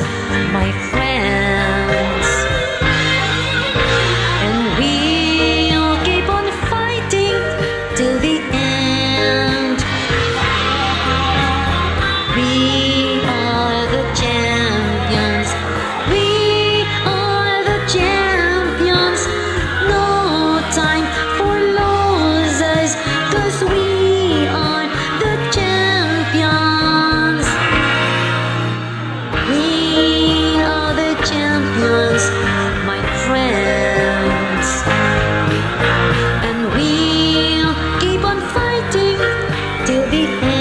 my friend. to be free.